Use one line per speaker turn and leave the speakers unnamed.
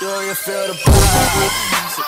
Do you feel the vibes?